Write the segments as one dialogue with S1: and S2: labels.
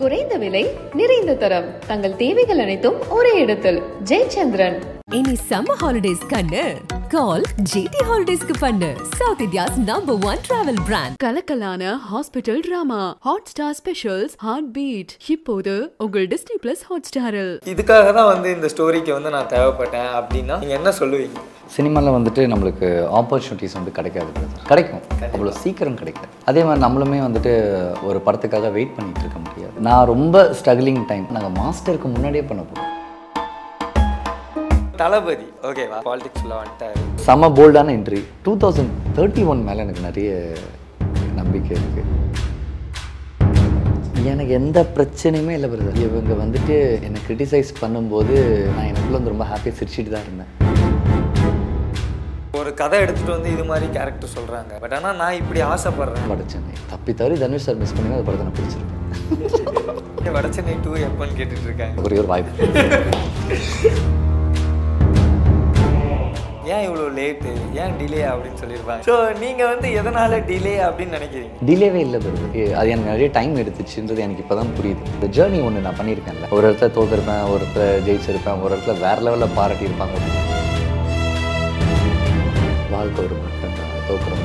S1: குறைந்த விலை நிறைந்த தரம். தங்கள் தேவைகள் அனைத்தும் ஒரே இடத்தில். ஜெயச்சந்திரன்.
S2: இனி சம்மர் ஹாலிடேஸ் கண்ணு. கால் ஜிடி ஹாலிடேஸ்க்கு பண்ணு. South India's number one travel brand
S3: கலக்கலான hospital drama Hotstar specials heart beat இப்போது உங்கள் டிஸ்னி பிளஸ் ஹாட் ஸ்டாரில்
S4: இதுக்காக தான் வந்து இந்த ஸ்டோரிக்கு வந்து நான் தேவைப்பட்டேன் அப்படின்னா நீங்கள் என்ன சொல்லுவீங்க?
S5: சினிமாவில் வந்துட்டு நம்மளுக்கு ஆப்பர்ச்சுனிட்டிஸ் வந்து கிடைக்காது. கிடைக்கும். அவ்வளோ சீக்கிரம் கிடைக்காது அதே மாதிரி நம்மளுமே வந்துட்டு ஒரு படத்துக்காக வெயிட் பண்ணிட்டு இருக்க முடியாது. நான் ரொம்ப ஸ்ட்ரகிளிங் டைம் நாங்கள் மாஸ்டருக்கு முன்னாடியே பண்ண போகிறோம்
S4: தளபதி. ஓகேவா பாலிடிக்ஸில் வந்துட்டாரு
S5: செம போல்டான entry two thousand thirty one மேலே எனக்கு நிறைய நம்பிக்கை இருக்குது எனக்கு எந்த பிரச்சனையுமே இல்லை பிரதர் இவங்க வந்துட்டு என்னை கிரிட்டிசைஸ் பண்ணும்போது நான் எனக்குள்ள வந்து ரொம்ப ஹாப்பியாக சிரிச்சிட்டு தான் இருந்தேன்.
S4: ஒரு கதை எடுத்துகிட்டு வந்து இது மாதிரி கேரக்டர் சொல்கிறாங்க பட் ஆனால் நான் இப்படி ஆசைப்பட்றேன்.
S5: வட சென்னை. தப்பி தவறி தனுஷ் சார் மிஸ் பண்ணி அந்த படத்தை நான் பிடிச்சிருக்கேன்
S4: வடச்சென்னை டூ எப்போன்னு கேட்டுட்டு இருக்காங்க.
S5: ஒரே ஒரு வாய்ப்பு.
S4: ஏன் இவ்வளோ லேட்டு ஏன் டிலே அப்படின்னு சொல்லியிருப்பாங்க. ஸோ நீங்கள் வந்து எதனால் டிலே அப்படின்னு நினைக்கிறீங்க?
S5: டிலேவே இல்லை பிறகு அது எனக்கு நிறைய டைம் எடுத்துச்சுன்றது எனக்கு இப்போ தான் புரியுது. இந்த ஜேர்னி ஒன்று நான் பண்ணியிருக்கேன்ல. ஒரு இடத்துல தோத்துருப்பேன் ஒரு இடத்துல ஜெயிச்சிருப்பேன் ஒரு இடத்துல வேற லெவலில் பாராட்டியிருப்பாங்க வாழ்க்கை ஒரு மட்டும் தான்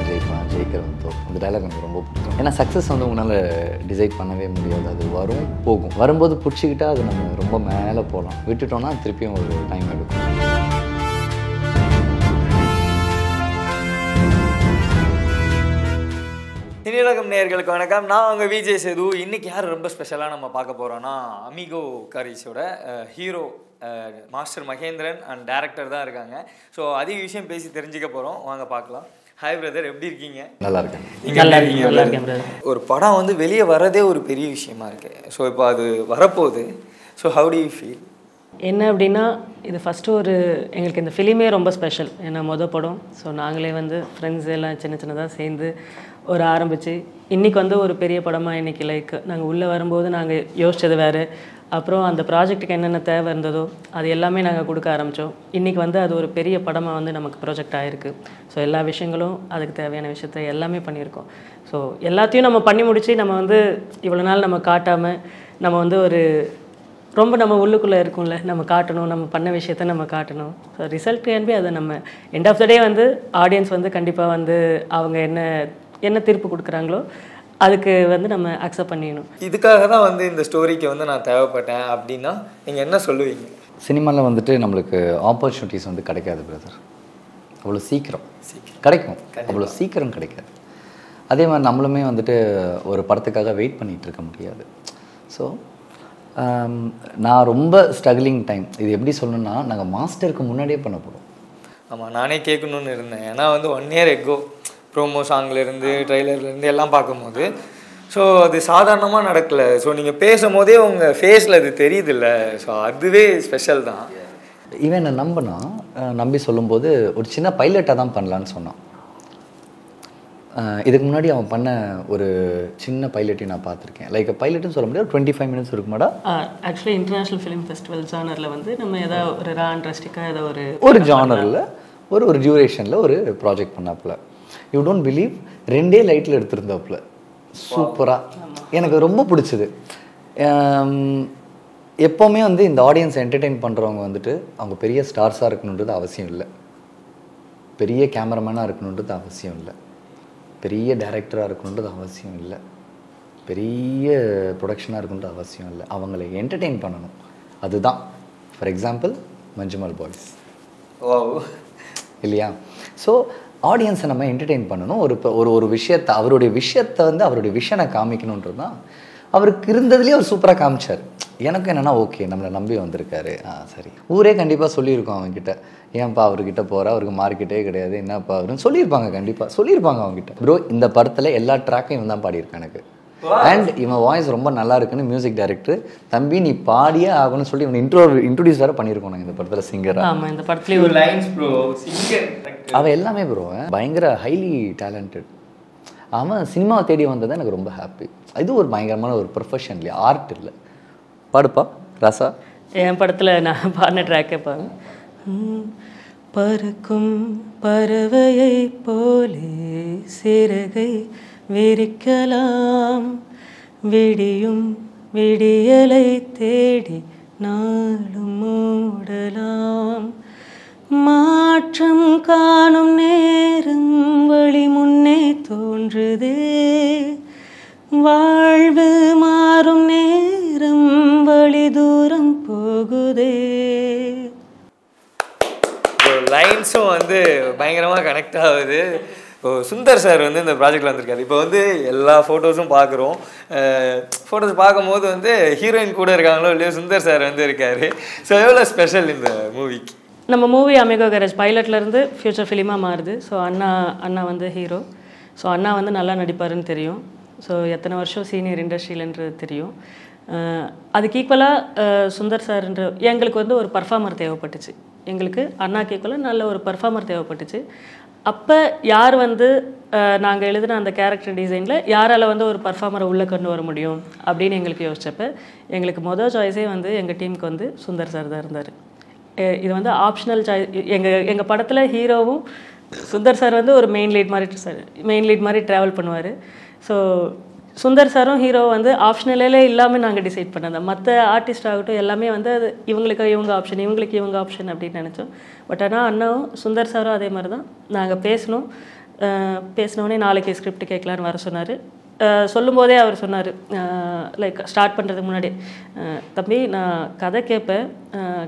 S5: ஜெயிப்பான் ஜெயிக்கிறவன் தோக்கும். இந்த டைலாக் எனக்கு ரொம்ப பிடிக்கும். ஏன்னா சக்ஸஸ் வந்து உங்களால் டிசைட் பண்ணவே முடியாது. அது வரும் போகும். வரும்போது பிடிச்சிக்கிட்டா அது நம்ம ரொம்ப மேலே போகலாம். விட்டுட்டோம்னா திருப்பியும் ஒரு டைம் எடுக்கும்.
S4: திணிலகம் நேயர்களுக்கு வணக்கம். நான் உங்கள் விஜய் சேது. இன்னைக்கு யார் ரொம்ப ஸ்பெஷலாக நம்ம பார்க்க போகிறோன்னா Amigo கரீஸோட hero master Mahendran and director தான் இருக்காங்க. ஸோ அதிக விஷயம் பேசி தெரிஞ்சுக்க போகிறோம் வாங்க பார்க்கலாம். ஹாய் பிரதர் எப்படி இருக்கீங்க?
S5: நல்லா இருக்கேன்.
S4: எப்படி இருக்கீங்க? ஒரு படம் வந்து வெளியே வரதே ஒரு பெரிய விஷயமா இருக்கு. ஸோ இப்போ அது வரப்போகுது. So how do you feel
S6: என்ன அப்படின்னா இது ஃபஸ்ட்டு ஒரு எங்களுக்கு இந்த ஃபிலிமே ரொம்ப ஸ்பெஷல் ஏன்னா மொதல் படம். ஸோ நாங்களே வந்து ஃப்ரெண்ட்ஸ் எல்லாம் சின்ன சின்னதாக சேர்ந்து ஒரு ஆரம்பித்து இன்றைக்கி வந்து ஒரு பெரிய படமாக இன்றைக்கி லைக் நாங்கள் உள்ளே வரும்போது நாங்கள் யோசித்தது வேறு. அப்புறம் அந்த ப்ராஜெக்ட்டுக்கு என்னென்ன தேவை இருந்ததோ அது எல்லாமே நாங்கள் கொடுக்க ஆரம்பித்தோம் இன்றைக்கி வந்து அது ஒரு பெரிய படமாக வந்து நமக்கு ப்ராஜெக்ட் ஆகிருக்கு ஸோ எல்லா விஷயங்களும் அதுக்கு தேவையான விஷயத்த எல்லாமே பண்ணியிருக்கோம். ஸோ எல்லாத்தையும் நம்ம பண்ணி முடித்து நம்ம வந்து இவ்வளோ நாள் நம்ம காட்டாமல் நம்ம வந்து ஒரு ரொம்ப நம்ம உள்ளுக்குள்ளே இருக்கும்ல நம்ம காட்டணும் நம்ம பண்ண விஷயத்த நம்ம காட்டணும். ஸோ ரிசல்ட் என்பி அதை நம்ம எண்ட் ஆஃப் த டே வந்து ஆடியன்ஸ் வந்து கண்டிப்பாக வந்து அவங்க என்ன என்ன தீர்ப்பு கொடுக்குறாங்களோ அதுக்கு வந்து நம்ம அக்செப்ட் பண்ணிடணும்.
S4: இதுக்காக தான் வந்து இந்த ஸ்டோரிக்கு வந்து நான் தேவைப்பட்டேன் அப்படின்னா நீங்கள் என்ன சொல்லுவீங்க?
S5: சினிமாவில் வந்துட்டு நம்மளுக்கு ஆப்பர்ச்சுனிட்டிஸ் வந்து கிடைக்காது பிரதர் அவ்வளோ சீக்கிரம். கிடைக்கும். அவ்வளோ சீக்கிரம் கிடைக்காது. அதே மாதிரி நம்மளுமே வந்துட்டு ஒரு படத்துக்காக வெயிட் பண்ணிட்டு இருக்க முடியாது. ஸோ நான் ரொம்ப ஸ்ட்ரகிளிங் டைம் இது எப்படி சொல்லணும்னா நாங்கள் மாஸ்டருக்கு முன்னாடியே பண்ண போகிறோம்
S4: ஆமாம் நானே கேட்கணும்னு இருந்தேன். ஏன்னா வந்து ஒன் இயர் எக்கோ ப்ரோமோ சாங்லேருந்து ட்ரைலர்லேருந்து எல்லாம் பார்க்கும்போது ஸோ அது சாதாரணமாக நடக்கலை. ஸோ நீங்கள் பேசும்போதே உங்கள் ஃபேஸில் அது தெரியுதுல்ல. ஸோ அதுவே ஸ்பெஷல் தான்.
S5: இவன் என்னை நம்பினா நம்பி சொல்லும்போது ஒரு சின்ன பைலட்டாக தான் பண்ணலான்னு சொன்னான். இதுக்கு முன்னாடி அவன் பண்ண ஒரு சின்ன பைலட்டையும் நான் பார்த்துருக்கேன். லைக் பைலட்னு சொல்ல முடியாது டுவெண்ட்டி ஃபைவ் மினிட்ஸ் இருக்குமாடா?
S6: ஆக்சுவலி இன்டர்நேஷ்னல் ஃபிலிம் ஃபெஸ்டிவல் ஜானரில் வந்து நம்ம ஏதாவது ஒரு ரா இன்ட்ரெஸ்டிக்காக ஏதோ ஒரு
S5: ஒரு ஜானரில் ஒரு ஒரு டியூரேஷனில் ஒரு ப்ராஜெக்ட் பண்ணாப்புல. யூ டோன்ட் பிலீவ் ரெண்டே லைட்டில் எடுத்திருந்தாப்புல. சூப்பராக எனக்கு ரொம்ப பிடிச்சது. எப்போவுமே வந்து இந்த ஆடியன்ஸ் என்டர்டெயின் பண்ணுறவங்க வந்துட்டு அவங்க பெரிய ஸ்டார்ஸாக இருக்கணுன்றது அவசியம் இல்லை. பெரிய கேமராமேனாக இருக்கணுன்றது அவசியம் இல்லை. பெரிய டைரக்டராக இருக்கணுன்றது அவசியம் இல்லை. பெரிய ப்ரொடக்ஷனாக இருக்கணுன்றது அவசியம் இல்லை. அவங்களை என்டர்டெயின் பண்ணணும். அதுதான். For example Manjummel boys.
S4: ஓ
S5: இல்லையா? ஸோ ஆடியன்ஸை நம்ம என்டர்டெயின் பண்ணணும். ஒரு ஒரு ஒரு விஷயத்தை அவருடைய விஷயத்தை வந்து அவருடைய விஷனை காமிக்கணுன்றது தான். அவருக்கு இருந்ததுலேயே அவர் சூப்பராக காமிச்சார். எனக்கு என்னென்னா ஓகே நம்மளை நம்பி வந்திருக்காரு. ஆ சரி. ஊரே கண்டிப்பாக சொல்லியிருக்கோம் அவங்ககிட்ட ஏன்ப்பா அவர்கிட்ட போகிற அவருக்கு மார்க்கெட்டே கிடையாது. என்னப்பா அவருன்னு சொல்லியிருப்பாங்க கண்டிப்பாக சொல்லியிருப்பாங்க அவங்ககிட்ட ப்ரோ இந்த படத்தில் எல்லா ட்ராக்கையும் இவன் தான் பாடியிருக்கான் எனக்கு. அண்ட் இவன் வாய்ஸ் ரொம்ப நல்லா இருக்குன்னு மியூசிக் டைரக்டர் தம்பி நீ பாடியே ஆகணும்னு சொல்லி இவன் இன்ட்ரோ இன்ட்ரோடியூஸ் வேறு பண்ணியிருக்கோம் நாங்கள் இந்த படத்தில் சிங்கராக
S6: ஆமாம் இந்த படத்துலேயும் ஒரு
S4: லைன்ஸ் ப்ரோ சிங்கர்
S5: அவன் எல்லாமே ப்ரோ பயங்கர ஹைலி டேலண்டட் அவன் சினிமாவை தேடி வந்தது எனக்கு ரொம்ப ஹாப்பி இது ஒரு பயங்கரமான ஒரு ப்ரொஃபஷன் இல்லையா? ஆர்ட் இல்லை. பாடுப்பா ரசா.
S6: என் படத்தில் நான் பாடின ட்ராக்கே பாருங்க. பறக்கும் பறவையை போலே சிறகை வெறிக்கலாம். விடியும் விடியலை தேடி நாளும் மூடலாம். மாற்றம் காணும் நேரம் வழி முன்னே தோன்றுதே. வாழ்வு மாறும் நேரம் வழி தூரம் போகுதே.
S4: லைன்ஸும் வந்து பயங்கரமாக கனெக்ட் ஆகுது. இப்போ சுந்தர் சார் வந்து இந்த ப்ராஜெக்டில் வந்திருக்காரு. இப்போ வந்து எல்லா ஃபோட்டோஸும் பார்க்குறோம். ஃபோட்டோஸ் பார்க்கும்போது வந்து ஹீரோயின் கூட இருக்காங்களோ இல்லையோ சுந்தர் சார் வந்து இருக்காரு. ஸோ எவ்வளோ ஸ்பெஷல் இந்த மூவிக்கு
S6: நம்ம மூவி அமேகோ கேரேஜ் பைலட்லேருந்து ஃப்யூச்சர் ஃபிலிமாக மாறுது. ஸோ அண்ணா அண்ணா வந்து ஹீரோ ஸோ அண்ணா வந்து நல்லா நடிப்பாருன்னு தெரியும். ஸோ எத்தனை வருஷம் சீனியர் இண்டஸ்ட்ரியிலன்றது தெரியும். அதுக்கு ஈக்குவலாக சுந்தர் சார்ன்ற எங்களுக்கு வந்து ஒரு பர்ஃபார்மர் தேவைப்பட்டுச்சு. எங்களுக்கு அண்ணாக்கு ஈக்குவலாக நல்ல ஒரு பர்ஃபார்மர் தேவைப்பட்டுச்சு. அப்போ யார் வந்து நாங்கள் எழுதின அந்த கேரக்டர் டிசைனில் யாரால் வந்து ஒரு பர்ஃபார்மரை உள்ளே கொண்டு வர முடியும் அப்படின்னு எங்களுக்கு யோசிச்சப்ப எங்களுக்கு மொதல் சாய்ஸே வந்து எங்கள் டீமுக்கு வந்து சுந்தர் சார் தான் இருந்தார். இது வந்து ஆப்ஷனல் சாய்ஸ் எங்கள் எங்கள் படத்தில் ஹீரோவும் சுந்தர் சார் வந்து ஒரு மெயின் லீட் மாதிரி சார் மெயின் லீட் மாதிரி ட்ராவல் பண்ணுவார். ஸோ சுந்தர் சாரும் ஹீரோ வந்து ஆப்ஷனலே இல்லாமல் நாங்கள் டிசைட் பண்ணது. மற்ற ஆர்டிஸ்ட் ஆகட்டும் எல்லாமே வந்து அது இவங்களுக்கு இவங்க ஆப்ஷன் இவங்களுக்கு இவங்க ஆப்ஷன் அப்படின்னு நினச்சோம். பட் ஆனால் அண்ணாவும் சுந்தர் சாரும் அதே மாதிரி தான் நாங்கள் பேசினோம் பேசினோடனே நாளைக்கு ஸ்கிரிப்ட் கேட்கலான்னு வர சொன்னார். சொல்லும்போதே அவர் சொன்னார். லைக் ஸ்டார்ட் பண்ணுறதுக்கு முன்னாடி. தம்பி நான் கதை கேட்பேன்.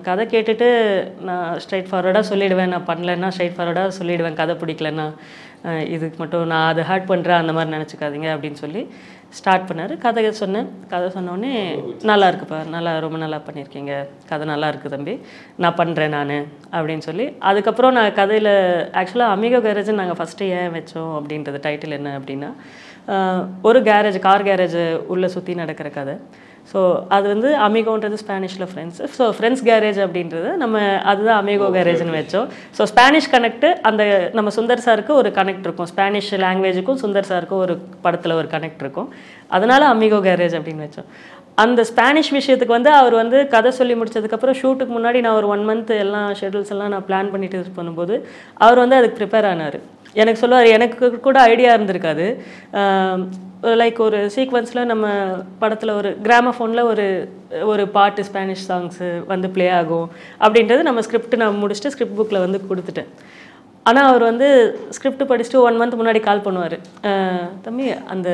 S6: கதை கேட்டுட்டு நான் ஸ்ட்ரைட் ஃபார்வர்டாக சொல்லிடுவேன். நான் பண்ணலன்னா ஸ்ட்ரைட் ஃபார்வர்டாக சொல்லிடுவேன். கதை பிடிக்கலன்னா இதுக்கு மட்டும் நான் அதை ஹர்ட் பண்ணுறேன் அந்த மாதிரி நினச்சிக்காதீங்க அப்படின்னு சொல்லி ஸ்டார்ட் பண்ணார். கதை சொன்னேன் கதை சொன்னோடனே நல்லா இருக்குப்பா நல்லா ரொம்ப நல்லா பண்ணியிருக்கீங்க கதை நல்லா இருக்குது தம்பி. நான் பண்ணுறேன் நான் அப்படின்னு சொல்லி அதுக்கப்புறம் நான் கதையில் ஆக்சுவலாக அமிக கேரேஜ் நாங்கள் ஃபஸ்ட்டு ஏன் வச்சோம் அப்படின்றது டைட்டில் என்ன அப்படின்னா ஒரு கேரேஜ் கார் கேரேஜ் உள்ளே சுற்றி நடக்கிற கதை. ஸோ அது வந்து அமிகோன்றது ஸ்பானிஷில் ஃப்ரெண்ட்ஸ் ஸோ ஃப்ரெண்ட்ஸ் கேரேஜ் அப்படின்றது நம்ம அதுதான் அமிகோ கேரேஜ்னு வச்சோம். ஸோ ஸ்பானிஷ் கனெக்ட் அந்த நம்ம சுந்தர் சாருக்கு ஒரு கனெக்ட் இருக்கும். ஸ்பானிஷ் லாங்குவேஜுக்கும் சுந்தர் சாருக்கும் ஒரு படத்தில் ஒரு கனெக்ட் இருக்கும். அதனால அமிகோ கேரேஜ் அப்படின்னு வச்சோம். அந்த ஸ்பானிஷ் விஷயத்துக்கு வந்து அவர் வந்து கதை சொல்லி முடிச்சதுக்கப்புறம் ஷூட்டுக்கு முன்னாடி நான் ஒரு ஒன் மந்த் எல்லாம் ஷெடியூல்ஸ் எல்லாம் நான் பிளான் பண்ணிட்டு பண்ணும்போது அவர் வந்து அதுக்கு ப்ரிப்பேர் ஆனார். எனக்கு சொல்லுவார் எனக்கு கூட ஐடியா இருந்திருக்காது. லைக் ஒரு சீக்வன்ஸில் நம்ம படத்தில் ஒரு கிராமஃபோனில் ஒரு ஒரு பாட்டு ஸ்பானிஷ் சாங்ஸு வந்து ப்ளே ஆகும் அப்படின்றது நம்ம ஸ்கிரிப்ட் நான் முடிச்சுட்டு ஸ்கிரிப்ட் புக்கில் வந்து கொடுத்துட்டேன். ஆனால் அவர் வந்து ஸ்கிரிப்ட் படிச்சுட்டு ஒன் மந்த் முன்னாடி கால் பண்ணுவார். தம்பி அந்த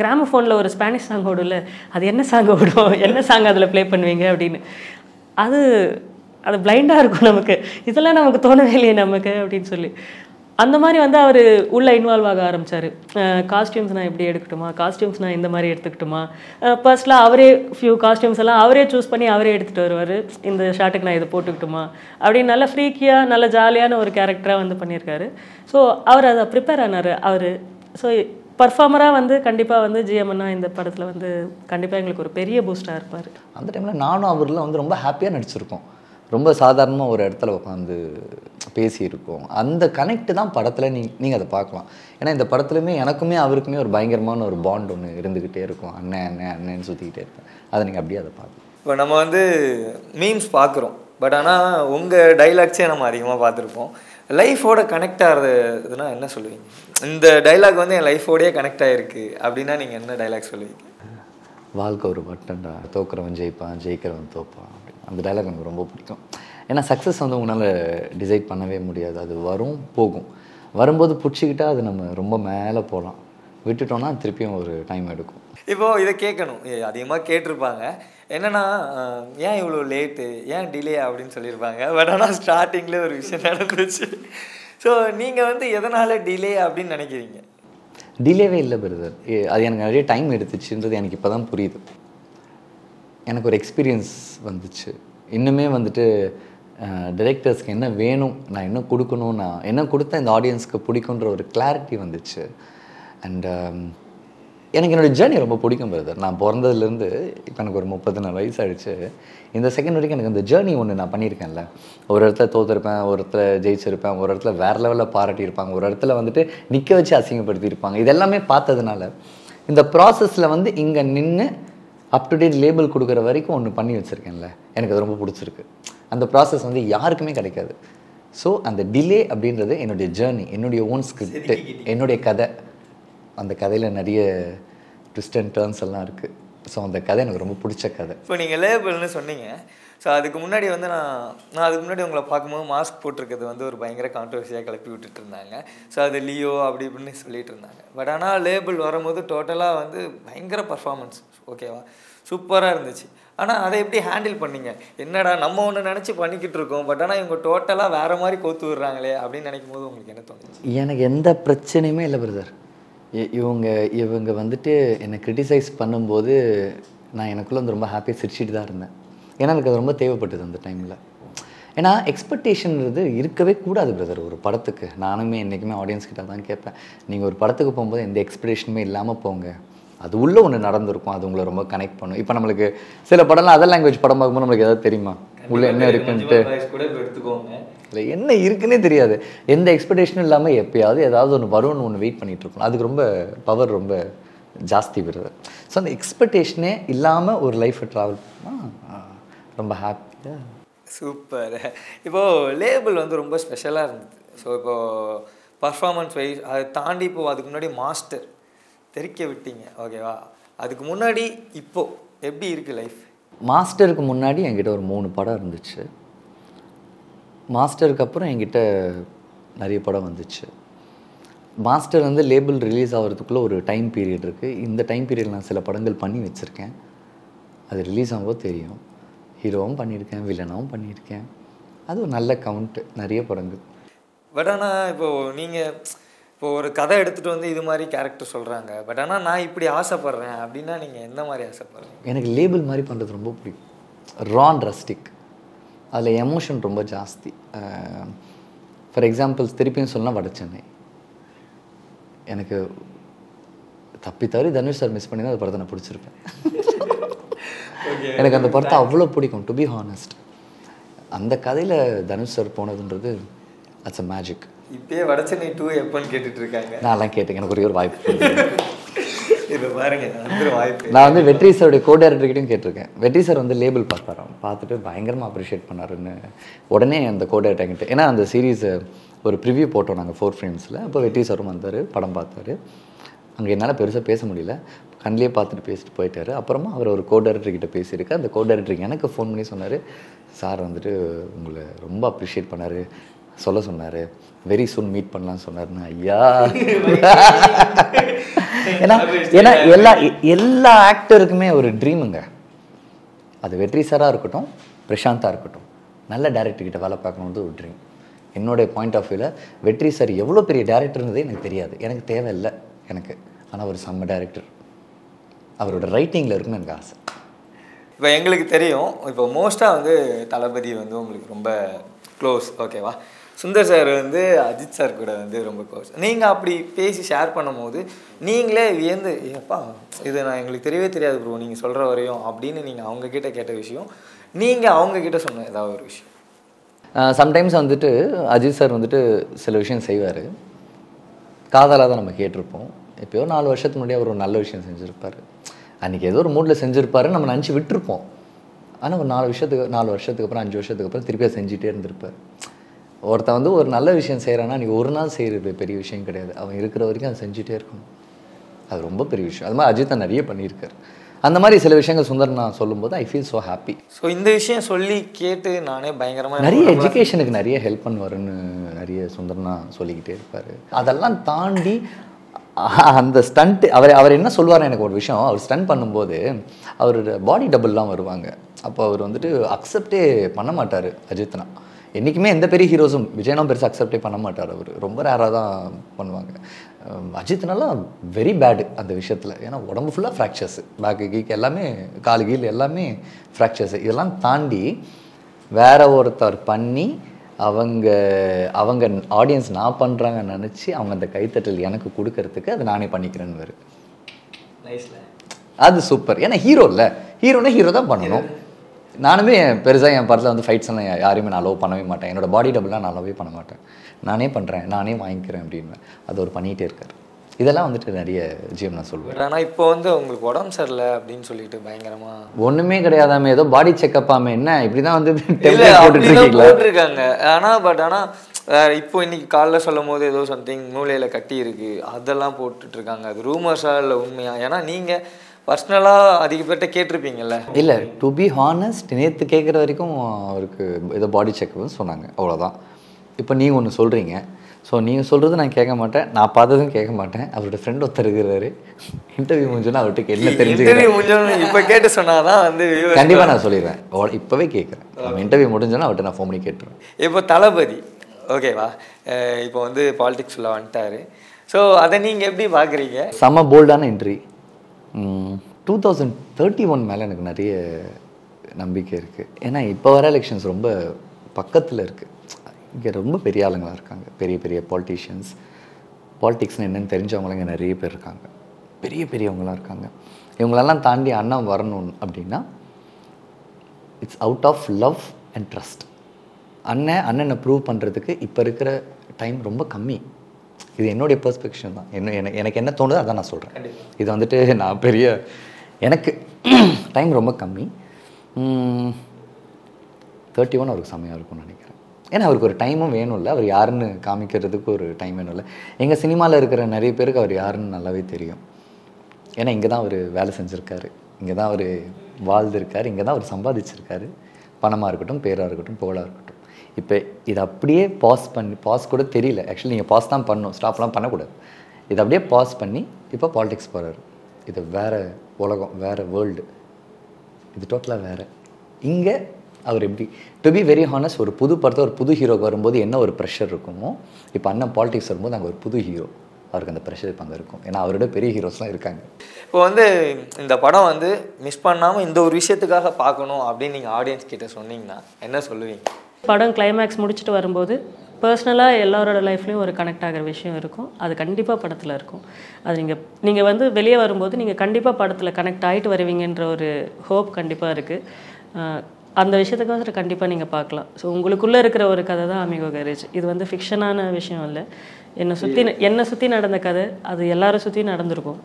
S6: கிராமஃபோனில் ஒரு ஸ்பானிஷ் சாங் ஓடும்ல அது என்ன சாங் ஓடும்? என்ன சாங் அதில் ப்ளே பண்ணுவீங்க அப்படின்னு. அது அது பிளைண்டாக இருக்கும் நமக்கு. இதெல்லாம் நமக்கு தோணவே இல்லையே நமக்கு அப்படின்னு சொல்லி. அந்த மாதிரி வந்து அவர் உள்ளே இன்வால்வ் ஆக ஆரம்பிச்சார். காஸ்டியூம்ஸ் நான் எப்படி எடுக்கட்டுமா? காஸ்டியூம்ஸ் நான் இந்த மாதிரி எடுத்துக்கட்டுமா? ஃபர்ஸ்ட்லாம் அவரே ஃபியூ காஸ்டியூம்ஸ் எல்லாம் அவரே சூஸ் பண்ணி அவரே எடுத்துகிட்டு வருவார். இந்த ஷாட்டுக்கு நான் இதை போட்டுக்கிட்டுமா? அப்படின்னு நல்ல ஃப்ரீக்கியாக நல்ல ஜாலியான ஒரு கேரக்டராக வந்து பண்ணியிருக்காரு. ஸோ அவர் அதை ப்ரிப்பேர் ஆனார் அவர். ஸோ பர்ஃபார்மராக வந்து கண்டிப்பாக வந்து ஜிஎம்னா இந்த படத்தில் வந்து கண்டிப்பாக எங்களுக்கு ஒரு பெரிய பூஸ்டாக இருப்பார்.
S5: அந்த டைமில் நானும் அவர்லாம் வந்து ரொம்ப ஹாப்பியாக நடிச்சிருக்கோம். ரொம்ப சாதாரணமாக ஒரு இடத்துல உட்காந்து பேசியிருக்கோம். அந்த கனெக்ட் தான் படத்தில் நீ நீங்கள் அதை பார்க்கலாம். ஏன்னா இந்த படத்துலையுமே எனக்குமே அவருக்குமே ஒரு பயங்கரமான ஒரு பாண்ட் ஒன்று இருந்துக்கிட்டே இருக்கும். அண்ணன் அண்ணன் அண்ணன்னு சுற்றிக்கிட்டே இருப்பேன். அதை நீங்கள் அப்படியே அதை பார்க்கலாம்.
S4: இப்போ நம்ம வந்து மீம்ஸ் பார்க்குறோம். பட் ஆனால் உங்கள் டைலாக்ஸே நம்ம அதிகமாக பார்த்துருப்போம். லைஃபோட கனெக்ட் ஆகிறதுனா என்ன சொல்லுவீங்க? இந்த டைலாக் வந்து என் லைஃபோடயே கனெக்ட் ஆகிருக்கு அப்படின்னா நீங்கள் என்ன டைலாக் சொல்லுவீங்க?
S5: வாழ்க்கை ஒரு வட்டம்டா தோக்குறவன் ஜெயிப்பான் ஜெயிக்கிறவன் தோப்பான். அந்த டைலாக் எனக்கு ரொம்ப பிடிக்கும். ஏன்னா சக்ஸஸ் வந்து உங்களால் டிசைட் பண்ணவே முடியாது. அது வரும் போகும். வரும்போது பிடிச்சிக்கிட்டா அது நம்ம ரொம்ப மேலே போகலாம் விட்டுட்டோம்னா திருப்பியும் ஒரு டைம் எடுக்கும்.
S4: இப்போ இதை கேட்கணும். அதிகமாக கேட்டிருப்பாங்க. என்னன்னா ஏன் இவ்வளோ லேட்டு ஏன் டிலே அப்படின்னு சொல்லியிருப்பாங்க. பட் ஆனால் ஸ்டார்டிங்கில் ஒரு விஷயம் நடந்துச்சு. ஸோ நீங்கள் வந்து எதனால் டிலே அப்படின்னு நினைக்கிறீங்க?
S5: டிலேவே இல்லை பிரதர் அது எனக்கு நிறைய டைம் எடுத்துச்சுன்றது எனக்கு இப்போ தான் புரியுது. எனக்கு ஒரு எக்ஸ்பீரியன்ஸ் வந்துச்சு. இன்னுமே வந்துட்டு டிரெக்டர்ஸ்க்கு என்ன வேணும் நான் என்ன கொடுக்கணும் நான் என்ன கொடுத்தா இந்த ஆடியன்ஸ்க்கு பிடிக்குன்ற ஒரு கிளாரிட்டி வந்துச்சு. அண்ட் um, எனக்கு என்னோடய ஜேர்னி ரொம்ப பிடிக்கும் பிரதர் நான் பிறந்ததுலேருந்து இப்போ எனக்கு ஒரு முப்பத்தி நாலு வயசு ஆகிடுச்சு இந்த செகண்ட் வரைக்கும் எனக்கு இந்த ஜேர்னி ஒன்று நான் பண்ணியிருக்கேன்ல. ஒரு இடத்துல தோத்துருப்பேன் ஒரு இடத்துல ஜெயிச்சிருப்பேன் ஒரு இடத்துல வேறு லெவலில் பாராட்டியிருப்பாங்க ஒரு இடத்துல வந்துட்டு நிற்க வச்சு அசிங்கப்படுத்தியிருப்பாங்க. இது எல்லாமே பார்த்ததுனால இந்த ப்ராசஸில் வந்து இங்கே நின்று அப் டு டேட் லேபிள் கொடுக்குற வரைக்கும் ஒன்று பண்ணி வச்சுருக்கேன்ல. எனக்கு அது ரொம்ப பிடிச்சிருக்கு. அந்த ப்ராசஸ் வந்து யாருக்குமே கிடைக்காது. ஸோ அந்த டிலே அப்படின்றது என்னுடைய ஜேர்னி என்னுடைய ஓன் ஸ்கிரிப்ட் என்னுடைய கதை. அந்த கதையில் நிறைய ட்விஸ்ட் அண்ட் டேர்ன்ஸ் எல்லாம் இருக்குது ஸோ அந்த கதை எனக்கு ரொம்ப பிடிச்ச கதை.
S4: இப்போ நீங்கள் லேபிள்னு சொன்னீங்க. ஸோ அதுக்கு முன்னாடி வந்து நான் நான் அதுக்கு முன்னாடி உங்களை பார்க்கும்போது மாஸ்க் போட்டிருக்கிறது வந்து ஒரு பயங்கர கான்ட்ரவர்சியாக கிளப்பி விட்டுட்டு இருந்தாங்க ஸோ அது லியோ அப்படி இப்படின்னு சொல்லிட்டு இருந்தாங்க பட் ஆனால் லேபிள் வரும்போது டோட்டலாக வந்து பயங்கர பர்ஃபார்மன்ஸ் ஓகேவா சூப்பராக இருந்துச்சு. ஆனால் அதை எப்படி ஹேண்டில் பண்ணீங்க? என்னடா நம்ம ஒன்று நினச்சி பண்ணிக்கிட்டு இருக்கோம். பட் ஆனால் இவங்க டோட்டலாக வேறு மாதிரி கோத்து விடுறாங்களே அப்படின்னு நினைக்கும் போது உங்களுக்கு என்ன தோணுச்சு?
S5: எனக்கு எந்த பிரச்சனையுமே இல்லை பிரதர் இவங்க இவங்க வந்துட்டு என்னை கிரிட்டிசைஸ் பண்ணும்போது நான் எனக்குள்ளே வந்து ரொம்ப ஹாப்பியாக சிரிச்சிட்டு தான் இருந்தேன். ஏன்னா எனக்கு அது ரொம்ப தேவைப்பட்டது அந்த டைமில் ஏன்னா எக்ஸ்பெக்டேஷன்றது இருக்கவே கூடாது பிரதர் ஒரு படத்துக்கு. நானுமே என்றைக்குமே ஆடியன்ஸ் கிட்ட தான் கேட்பேன். நீங்கள் ஒரு படத்துக்கு போகும்போது எந்த எக்ஸ்பெக்டேஷனுமே இல்லாமல் போங்க. அது உள்ள ஒன்று நடந்திருக்கும். அது உங்களை ரொம்ப கனெக்ட் பண்ணும். இப்போ நம்மளுக்கு சில படம்லாம் அதர் லாங்குவேஜ் படம் பார்க்கும்போது நம்மளுக்கு ஏதாவது தெரியுமா? உள்ள என்ன இருக்குன்ட்டு. இல்லை என்ன இருக்குன்னே தெரியாது. எந்த எக்ஸ்பெக்டேஷனும் இல்லாமல் எப்பயாவது ஏதாவது ஒன்று வரும்னு ஒன்று வெயிட் பண்ணிட்டு இருக்கணும். அதுக்கு ரொம்ப பவர் ரொம்ப ஜாஸ்தி வருது ஸோ அந்த எக்ஸ்பெக்டேஷனே இல்லாமல் ஒரு லைஃப்பை ட்ராவல் பண்ணால் ரொம்ப ஹாப்பியாக
S4: சூப்பர் இப்போது லேபிள் வந்து ரொம்ப ஸ்பெஷலாக இருந்தது. ஸோ இப்போது பர்ஃபார்மன்ஸ் வைஸ் அதை தாண்டி இப்போ அதுக்கு முன்னாடி மாஸ்டர் தெரிக்க விட்டீங்க. ஓகேவா அதுக்கு முன்னாடி இப்போ எப்படி இருக்குது லைஃப்
S5: மாஸ்டருக்கு முன்னாடி என்கிட்ட ஒரு மூணு படம் இருந்துச்சு. மாஸ்டருக்கு அப்புறம் என்கிட்ட நிறைய படம் வந்துச்சு. மாஸ்டர் வந்து லேபிள் ரிலீஸ் ஆகிறதுக்குள்ளே ஒரு டைம் பீரியட் இருக்குது இந்த டைம் பீரியட் நான் சில படங்கள் பண்ணி வச்சுருக்கேன். அது ரிலீஸ் ஆகும்போது தெரியும். ஹீரோவும் பண்ணியிருக்கேன் வில்லனாவும் பண்ணியிருக்கேன். அது ஒரு நல்ல கவுண்ட்டு நிறைய படங்கள்.
S4: பட் ஆனால் இப்போது நீங்கள் இப்போ ஒரு கதை எடுத்துகிட்டு வந்து இது மாதிரி கேரக்டர் சொல்கிறாங்க பட் ஆனால் நான் இப்படி ஆசைப்பட்றேன் அப்படின்னா நீங்கள் எந்த மாதிரி ஆசைப்பட்றீங்க?
S5: எனக்கு லேபிள் மாதிரி பண்ணுறது ரொம்ப பிடிக்கும். ரான் ரஸ்டிக் அதில் எமோஷன் ரொம்ப ஜாஸ்தி. ஃபார் எக்ஸாம்பிள் திருப்பியும் சொல்லலாம் வட சென்னை. எனக்கு தப்பி தவறி தனுஷ் சார் மிஸ் பண்ணி தான் அந்த படத்தை நான் பிடிச்சிருப்பேன். எனக்கு அந்த படத்தை அவ்வளோ பிடிக்கும் டு பி ஹானஸ்ட் அந்த கதையில் தனுஷ் சார் போனதுன்றது அட்ஸ் அ மேஜிக்
S4: இப்பயே வடச்சென்னை டூ எப்போன்னு கேட்டுட்டு இருக்காங்க
S5: நான்லாம் கேட்டேன் எனக்கு ஒரே ஒரு வாய்ப்பு நான் வந்து வெற்றி சாருடைய கோ டேரக்டர்கிட்டையும் கேட்டிருக்கேன். வெற்றி சார் வந்து லேபிள் பார்த்தாராம். பார்த்துட்டு பயங்கரமாக அப்ரிஷியேட் பண்ணாருன்னு உடனே அந்த கோ டேரக்டர்கிட்ட ஏன்னா அந்த சீரீஸ் ஒரு ப்ரிவ்யூ போட்டோம் நாங்கள் ஃபோர் ஃப்ரேம்ஸில் அப்போ வெற்றி சாரும் வந்தார் படம் பார்த்தாரு. அங்கே என்னால் பெருசாக பேச முடியல. கண்ணிலே பார்த்துட்டு பேசிட்டு போயிட்டாரு. அப்புறமா அவர் ஒரு கோ டேரக்டர்கிட்ட பேசியிருக்கு அந்த கோ டேரக்டர் எனக்கு ஃபோன் பண்ணி சொன்னார் சார் வந்துட்டு உங்களை ரொம்ப அப்ரிஷியேட் பண்ணார். சொல்ல சொன்னார். வெரி சூன் மீட் பண்ணலாம்னு சொன்னார்னு ஐயா. ஏன்னா ஏன்னா எல்லா எல்லா ஆக்டருக்குமே ஒரு ட்ரீமுங்க அது வெற்றி சாராக இருக்கட்டும் பிரசாந்தாக இருக்கட்டும். நல்ல டேரக்டர்கிட்ட வேலை பார்க்கணுன்றது ஒரு ட்ரீம் என்னுடைய பாயிண்ட் ஆஃப் வியூவில் வெற்றி சார் எவ்வளோ பெரிய டேரக்டர்ன்றதே எனக்கு தெரியாது. எனக்கு தேவையில்லை எனக்கு. ஆனால் ஒரு செம்ம டேரக்டர் அவரோட ரைட்டிங்கில் இருக்குன்னு எனக்கு ஆசை.
S4: இப்போ எங்களுக்கு தெரியும் இப்போ மோஸ்ட்டாக வந்து தளபதி வந்து உங்களுக்கு ரொம்ப க்ளோஸ் ஓகேவா சுந்தர் சார் வந்து அஜித் சார் கூட வந்து ரொம்ப க்ளோஸ் நீங்கள் அப்படி பேசி ஷேர் பண்ணும்போது நீங்களே வியந்து ஏப்பா இது நான் எங்களுக்கு தெரியவே தெரியாது ப்ரோ நீங்கள் சொல்கிற வரையும் அப்படின்னு நீங்கள் அவங்க கிட்ட விஷயம் நீங்கள் அவங்க கிட்ட சொன்ன ஏதாவது ஒரு விஷயம்?
S5: சம்டைம்ஸ் வந்துட்டு அஜித் சார் வந்துட்டு சில விஷயம் செய்வார். காதலாக தான் நம்ம கேட்டிருப்போம். எப்பயோ நாலு வருஷத்துக்கு முன்னாடி அவர் ஒரு நல்ல விஷயம் செஞ்சுருப்பாரு. அன்றைக்கி ஏதோ ஒரு மூடில் செஞ்சுருப்பாரு நம்ம நினச்சி விட்டுருப்போம். ஆனால் ஒரு நாலு விஷயத்துக்கு நாலு வருஷத்துக்கு அப்புறம் அஞ்சு வருஷத்துக்கு அப்புறம் திருப்பியா செஞ்சுட்டே இருந்திருப்பார். ஒருத்தன் வந்து ஒரு நல்ல விஷயம் செய்கிறான்னா நீ ஒரு நாள் செய்கிறது பெரிய விஷயம் கிடையாது. அவன் இருக்கிற வரைக்கும் அதை செஞ்சுட்டே இருக்கணும். அது ரொம்ப பெரிய விஷயம். அது மாதிரி அஜித் நிறைய பண்ணியிருக்காரு. அந்த மாதிரி சில விஷயங்கள் சுந்தர் நான் சொல்லும்போது I feel so happy
S4: so இந்த விஷயம் சொல்லி கேட்டு நானே பயங்கரமாக
S5: நிறைய எஜுகேஷனுக்கு நிறைய ஹெல்ப் பண்ணுவாருன்னு நிறைய சுந்தர்னா சொல்லிக்கிட்டே இருப்பார். அதெல்லாம் தாண்டி அந்த ஸ்டண்ட் அவர் அவர் என்ன சொல்லுவார் எனக்கு ஒரு விஷயம். அவர் ஸ்டண்ட் பண்ணும்போது அவர் பாடி டபுள்லாம் வருவாங்க. அப்போ அவர் வந்துட்டு அக்செப்டே பண்ண மாட்டார் அஜித்னா. என்றைக்குமே எந்த பெரிய ஹீரோஸும் விஜயனும் பெருசாக அக்செப்டே பண்ண மாட்டார் அவர். ரொம்ப ரேராக தான் பண்ணுவாங்க. அஜித்னாலாம் வெரி பேடு அந்த விஷயத்தில். ஏன்னா உடம்பு ஃபுல்லாக ஃப்ராக்சர்ஸு பேக்கு கீக்கு எல்லாமே காலு கீழ் எல்லாமே ஃப்ராக்சர்ஸு இதெல்லாம் தாண்டி வேற ஒருத்தர் பண்ணி அவங்க அவங்க ஆடியன்ஸ் நான் பண்ணுறாங்கன்னு நினச்சி அவங்க அந்த கைத்தட்டல் எனக்கு கொடுக்கறதுக்கு அதை நானே பண்ணிக்கிறேன்னு அது சூப்பர் ஏன்னா ஹீரோ இல்லை. ஹீரோனா ஹீரோ தான் பண்ணணும். நானுமே பெருசாக என் படத்தில் வந்து ஃபைட்ஸ் எல்லாம் யாரையுமே நான் லவ் பண்ணவே மாட்டேன். என்னோட பாடி டபுள்லாம் நான் லவ்வே பண்ண மாட்டேன். நானே பண்ணுறேன் நானே வாங்கிக்கிறேன் அப்படின்னு. அது ஒரு பண்ணிகிட்டே இருக்காரு. இதெல்லாம் வந்துட்டு நிறைய ஜிஎம் நான் சொல்லுவேன்
S4: ஆனால் இப்போ வந்து உங்களுக்கு உடம்பு சரியில்லை அப்படின்னு சொல்லிட்டு பயங்கரமாக
S5: ஒன்றுமே கிடையாதாமே ஏதோ பாடி செக்கப்பாமே என்ன? இப்படி தான் வந்து
S4: போட்டிருக்காங்க. ஆனா பட் ஆனா இப்போ இன்னைக்கு காலைல சொல்லும் போது ஏதோ சம்திங் மூளையில கட்டி இருக்கு. அதெல்லாம் போட்டுட்டு இருக்காங்க அது ரூமர்ஸா இல்லை உண்மையா? ஏன்னா நீங்க பர்சனலாக அதிக பேர்கிட்ட கேட்டிருப்பீங்கல்ல.
S5: இல்லை டு பி ஹானஸ்ட் நேற்று கேட்குற வரைக்கும் அவருக்கு ஏதோ பாடி செக்அப்னு சொன்னாங்க. அவ்வளோதான் இப்போ நீங்கள் ஒன்று சொல்கிறீங்க ஸோ நீங்கள் சொல்கிறது நான் கேட்க மாட்டேன். நான் பார்த்ததும் கேட்க மாட்டேன். அவரோட ஃப்ரெண்ட் ஒருத்தர் இருக்கிறாரு. இன்டர்வியூ முடிஞ்சோன்னா அவர்கிட்ட என்ன
S4: முடிஞ்சோன்னு இப்போ கேட்டு சொன்னாதான் வந்து viewers
S5: கண்டிப்பாக நான் சொல்லிடுவேன் அவ- இப்போவே கேட்குறேன். இன்டர்வியூ முடிஞ்சோன்னா அவர்கிட்ட நான் ஃபோன் பண்ணி கேட்டுருவேன்.
S4: இப்போ தளபதி. ஓகேவா இப்போ வந்து பாலிடிக்ஸ் உள்ள வந்துட்டாரு. ஸோ அதை நீங்கள் எப்படி பார்க்குறீங்க
S5: செம்ம போல்டான entry two thousand thirty one மேலே எனக்கு நிறைய நம்பிக்கை இருக்குது ஏன்னா இப்போ வர எலெக்ஷன்ஸ் ரொம்ப பக்கத்தில் இருக்குது இங்கே ரொம்ப பெரிய ஆளுங்களாக இருக்காங்க. பெரிய பெரிய பாலிட்டிஷியன்ஸ் பாலிடிக்ஸ்னு என்னென்னு தெரிஞ்சவங்களாம் இங்கே நிறைய பேர் இருக்காங்க. பெரிய பெரியவங்களாம் இருக்காங்க. இவங்களெல்லாம் தாண்டி அண்ணன் வரணும் அப்படின்னா it's out of love and trust அண்ணன் அண்ணனை ப்ரூவ் பண்ணுறதுக்கு இப்போ இருக்கிற டைம் ரொம்ப கம்மி. இது என்னுடைய பெர்ஸ்பெக்ஷன் தான். என்ன எனக்கு எனக்கு என்ன தோணுதோ அதான் நான் சொல்கிறேன் இது வந்துட்டு நான் பெரிய எனக்கு டைம் ரொம்ப கம்மி. தேர்ட்டி ஒன் அவருக்கு செம்மையாக இருக்கும்னு நினைக்கிறேன். ஏன்னா அவருக்கு ஒரு டைமும் வேணும் இல்லை அவர் யாருன்னு காமிக்கிறதுக்கு ஒரு டைம் வேணும் இல்லை எங்கள் சினிமாவில் இருக்கிற நிறைய பேருக்கு அவர் யாருன்னு நல்லாவே தெரியும். ஏன்னா இங்கே தான் அவர் வேலை செஞ்சுருக்காரு. இங்கே தான் அவர் வாழ்ந்திருக்காரு. இங்கே தான் அவர் சம்பாதிச்சிருக்காரு. பணமாக இருக்கட்டும் பேராக இருக்கட்டும் புகழாக இருக்கட்டும். இப்போ இதை அப்படியே பாஸ் பண்ணி பாஸ் கூட தெரியல. ஆக்சுவலி நீங்கள் பாஸ் தான் பண்ணணும். ஸ்டாப்லாம் பண்ணக்கூடாது. இதை அப்படியே பாஸ் பண்ணி இப்போ பாலிடிக்ஸ் போகிறாரு இது வேறு உலகம் வேறு வேர்ல்டு இது டோட்டலாக வேறு. இங்கே அவர் எப்படி? டு பி வெரி ஹானஸ்ட் ஒரு புது படத்தை ஒரு புது ஹீரோக்கு வரும்போது என்ன ஒரு ப்ரெஷர் இருக்குமோ இப்போ அண்ணன் பாலிடிக்ஸ் வரும்போது அங்கே ஒரு புது ஹீரோ அவருக்கு அந்த ப்ரெஷர் இப்போ அங்கே இருக்கும். ஏன்னா அவரோட பெரிய ஹீரோஸ்லாம் இருக்காங்க.
S4: இப்போ வந்து இந்த படம் வந்து மிஸ் பண்ணாமல் இந்த ஒரு விஷயத்துக்காக பார்க்கணும் அப்படின்னு நீங்கள் ஆடியன்ஸ் கிட்ட சொன்னீங்கன்னா என்ன சொல்லுவீங்க?
S6: படம் கிளைமேக்ஸ் முடிச்சுட்டு வரும்போது பர்சனலாக எல்லாரோட லைஃப்லேயும் ஒரு கனெக்ட் ஆகிற விஷயம் இருக்கும். அது கண்டிப்பாக படத்தில் இருக்கும். அது நீங்கள் நீங்கள் வந்து வெளியே வரும்போது நீங்கள் கண்டிப்பாக படத்தில் கனெக்ட் ஆகிட்டு வருவீங்கன்ற ஒரு ஹோப் கண்டிப்பாக இருக்குது அந்த விஷயத்துக்கோசரம் கண்டிப்பாக நீங்கள் பார்க்கலாம். ஸோ உங்களுக்குள்ளே இருக்கிற ஒரு கதை தான் அமிகோ கேரேஜ் இது வந்து ஃபிக்ஷனான விஷயம் இல்லை. என்னை சுற்றி என்னை சுற்றி நடந்த கதை அது எல்லாரை சுற்றியும் நடந்திருக்கும்.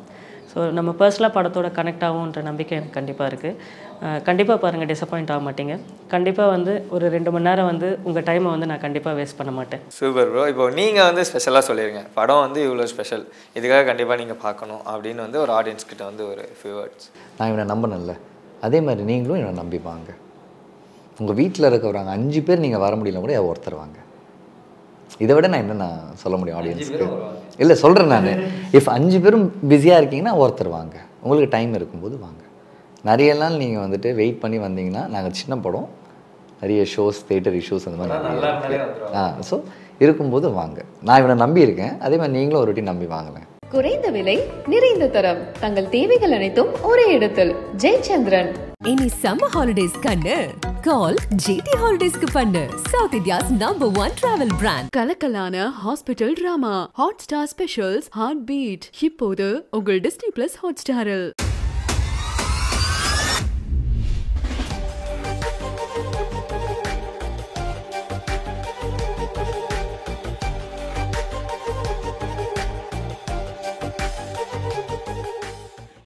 S6: ஸோ நம்ம பர்சனலாக படத்தோட கனெக்ட் ஆகும்ன்ற நம்பிக்கை எனக்கு கண்டிப்பாக இருக்குது கண்டிப்பாக பாருங்கள் டிசப்பாயிண்ட் ஆக மாட்டீங்க. கண்டிப்பாக வந்து ஒரு ரெண்டு மணி நேரம் வந்து உங்கள் டைமை வந்து நான் கண்டிப்பாக வேஸ்ட் பண்ண மாட்டேன்.
S4: சூப்பர் ப்ரோ இப்போ நீங்கள் வந்து ஸ்பெஷலாக சொல்லிடுங்க படம் வந்து இவ்வளோ ஸ்பெஷல் இதுக்காக கண்டிப்பாக நீங்கள் பார்க்கணும் அப்படின்னு வந்து ஒரு ஆடியன்ஸ் கிட்ட வந்து ஒரு ஃபியூ வேர்ட்ஸ்
S5: நான் இவனை நம்பினேன்ல. அதே மாதிரி நீங்களும் இவனை நம்பி வாங்க. உங்கள் வீட்டில் இருக்கிறவங்க அஞ்சு பேர் நீங்கள் வர முடியல கூட ஒருத்தர் வாங்க. இதை விட நான் என்ன நான் சொல்ல முடியும் ஆடியன்ஸுக்கு இல்லை சொல்கிறேன் நான். இஃப் அஞ்சு பேரும் பிஸியாக இருக்கீங்கன்னா ஒருத்தர் வாங்க. உங்களுக்கு டைம் இருக்கும்போது வாங்க. நிறைய நாள் நீங்கள் வந்துட்டு வெயிட் பண்ணி வந்தீங்கன்னா நாங்கள் சின்ன படம். நிறைய ஷோஸ் தேட்டர் இஷ்யூஸ் அந்த மாதிரி. ஆ ஸோ இருக்கும்போது வாங்க. நான் இவனை நம்பி இருக்கேன். அதே மாதிரி நீங்களும் ஒரு வாட்டி நம்பி வாங்கலேன்
S1: குறைந்த விலை நிறைந்த தரம். தங்கள் தேவைகள் அனைத்தும் ஒரே இடத்தில். ஜெயச்சந்திரன்.
S2: இனி சம்மர் ஹாலிடேஸ் கண்ணு. கால் ஜிடி ஹாலிடேஸ்க்கு பண்ணு. South India's number one travel brand
S3: கலக்கலான hospital drama Hotstar specials heart beat இப்போது உங்கள் டிஸ்னி பிளஸ் ஹாட் ஸ்டாரில்